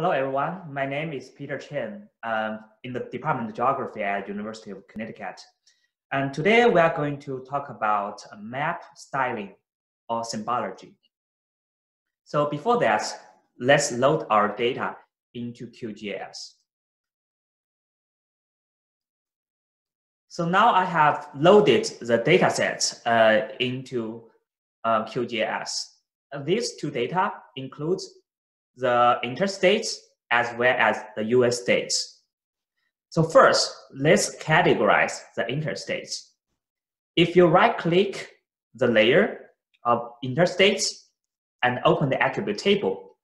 Hello, everyone. My name is Peter Chen um, in the Department of Geography at University of Connecticut. And today we are going to talk about map styling or symbology. So before that, let's load our data into QGIS. So now I have loaded the data sets uh, into uh, QGIS. These two data includes the interstates as well as the US states. So first, let's categorize the interstates. If you right click the layer of interstates and open the attribute table,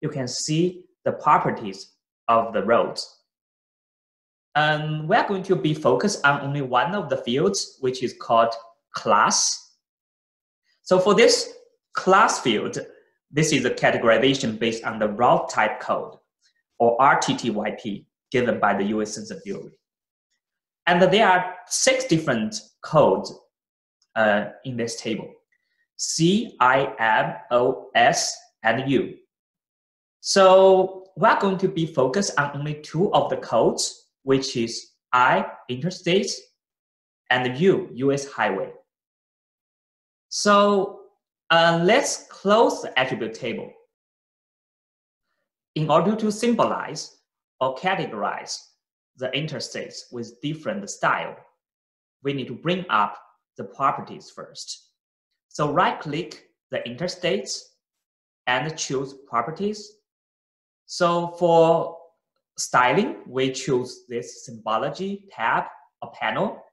you can see the properties of the roads. Um, and we're going to be focused on only one of the fields, which is called class. So for this class field, this is a categorization based on the route type code, or RTTYP, given by the US Census Bureau. And there are six different codes uh, in this table. C, I, M, O, S, and U. So we're going to be focused on only two of the codes, which is I, interstate, and U, US highway. So uh, let's close the attribute table. In order to symbolize or categorize the interstates with different style, we need to bring up the properties first. So right click the interstates and choose properties. So for styling, we choose this symbology tab or panel.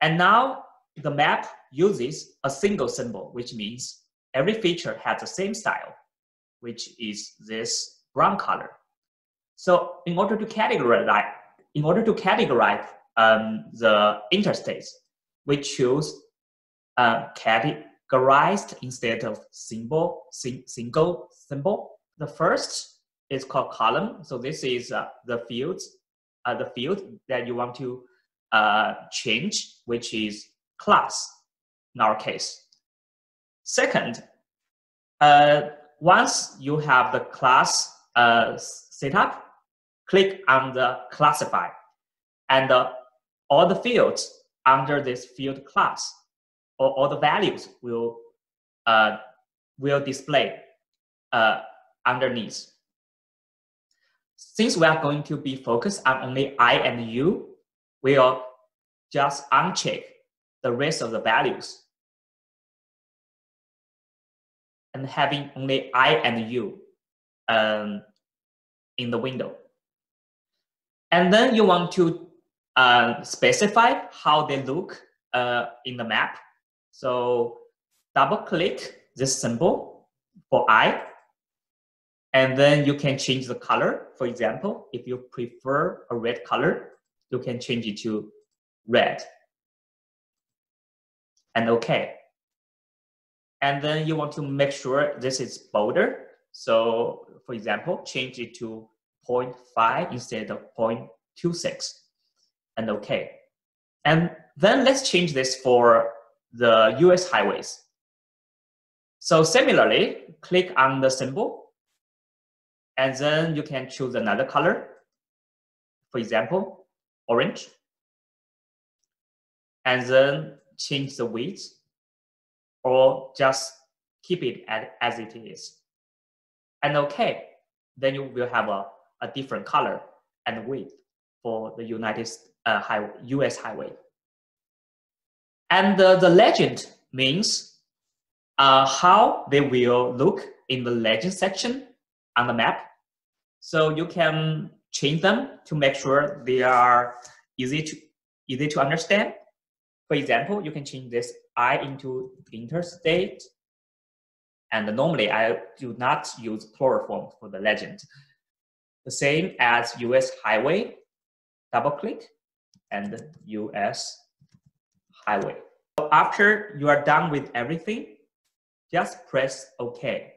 And now the map uses a single symbol, which means every feature has the same style, which is this brown color. So in order to categorize, in order to categorize um, the interstates, we choose uh, categorized instead of symbol, sing, single symbol. The first is called column. So this is uh, the fields, uh, the field that you want to uh, change, which is class in our case. Second, uh, once you have the class uh, set up, click on the classify and uh, all the fields under this field class or all the values will uh, will display uh, underneath. Since we are going to be focused on only I and U, we'll just uncheck the rest of the values and having only I and U um, in the window. And then you want to uh, specify how they look uh, in the map. So double click this symbol for I, and then you can change the color. For example, if you prefer a red color, you can change it to red and OK. And then you want to make sure this is bolder. So for example, change it to 0.5 instead of 0.26 and OK. And then let's change this for the US highways. So similarly, click on the symbol and then you can choose another color. For example, orange. And then change the width or just keep it as it is. And okay, then you will have a, a different color and width for the United uh, high, US highway. And uh, the legend means uh, how they will look in the legend section on the map. So you can change them to make sure they are easy to, easy to understand for example, you can change this I into interstate. And normally I do not use plural form for the legend. The same as US highway, double click and US highway. So after you are done with everything, just press OK.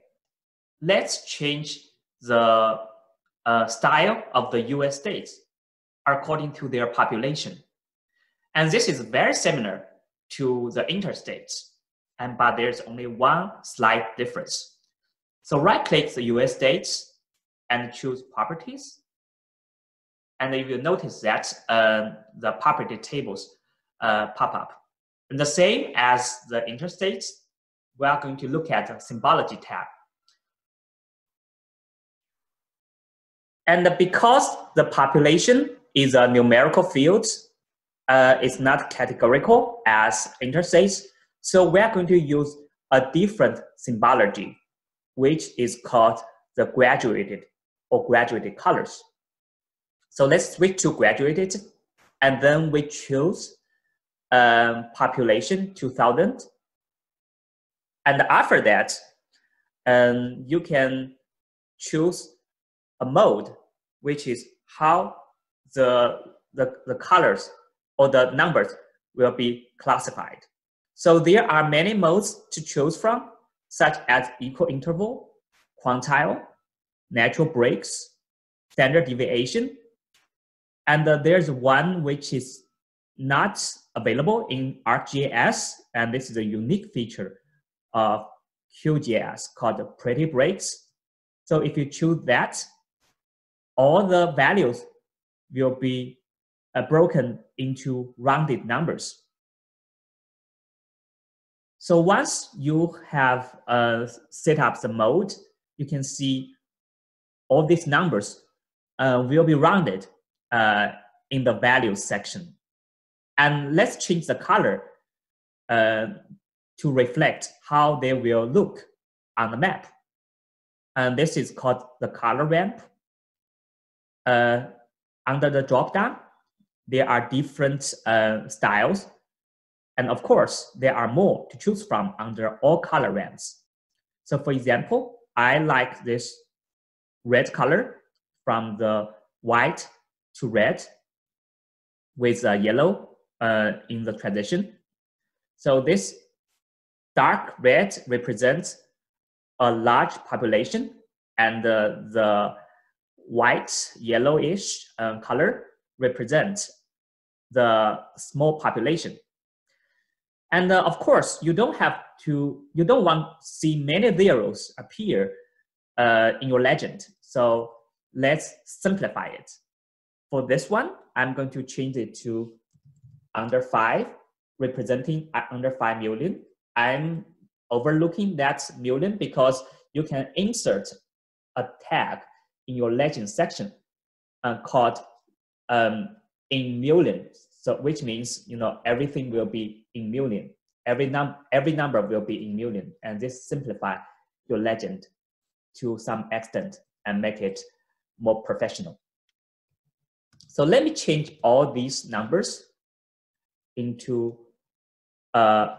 Let's change the uh, style of the US states according to their population. And this is very similar to the interstates, and but there's only one slight difference. So right click the US states and choose properties. And you will notice that uh, the property tables uh, pop up. And the same as the interstates, we are going to look at the symbology tab. And because the population is a numerical field, uh, it's not categorical as interstates, so we are going to use a different symbology, which is called the graduated or graduated colors. So let's switch to graduated, and then we choose um, population 2000. And after that, um, you can choose a mode, which is how the, the, the colors or the numbers will be classified. So there are many modes to choose from, such as equal interval, quantile, natural breaks, standard deviation, and uh, there's one which is not available in ArcGIS, and this is a unique feature of QGIS called pretty breaks. So if you choose that, all the values will be broken into rounded numbers. So once you have uh, set up the mode, you can see all these numbers uh, will be rounded uh, in the values section. And let's change the color uh, to reflect how they will look on the map. And this is called the color ramp. Uh, under the dropdown, there are different uh, styles. And of course, there are more to choose from under all color ramps. So for example, I like this red color from the white to red with a yellow uh, in the transition. So this dark red represents a large population and the, the white yellowish uh, color represents the small population. And uh, of course, you don't have to, you don't want to see many zeros appear uh, in your legend. So let's simplify it. For this one, I'm going to change it to under five, representing under five million. I'm overlooking that million because you can insert a tag in your legend section uh, called um, in million. So which means you know everything will be in million. Every num every number will be in million, and this simplify your legend to some extent and make it more professional. So let me change all these numbers into uh,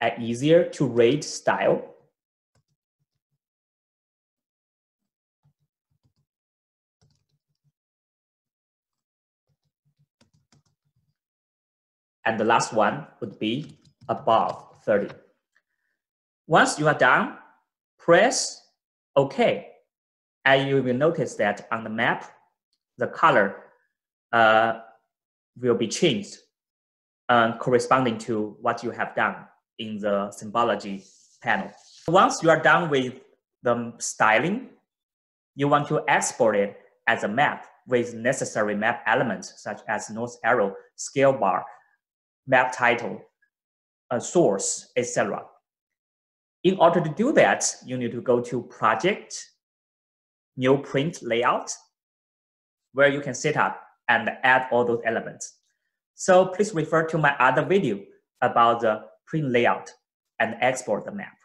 an easier to read style. And the last one would be above 30. Once you are done, press OK. And you will notice that on the map, the color uh, will be changed uh, corresponding to what you have done in the symbology panel. Once you are done with the styling, you want to export it as a map with necessary map elements such as north arrow, scale bar, map title, a source, etc. In order to do that, you need to go to Project, New Print Layout, where you can set up and add all those elements. So please refer to my other video about the print layout and export the map.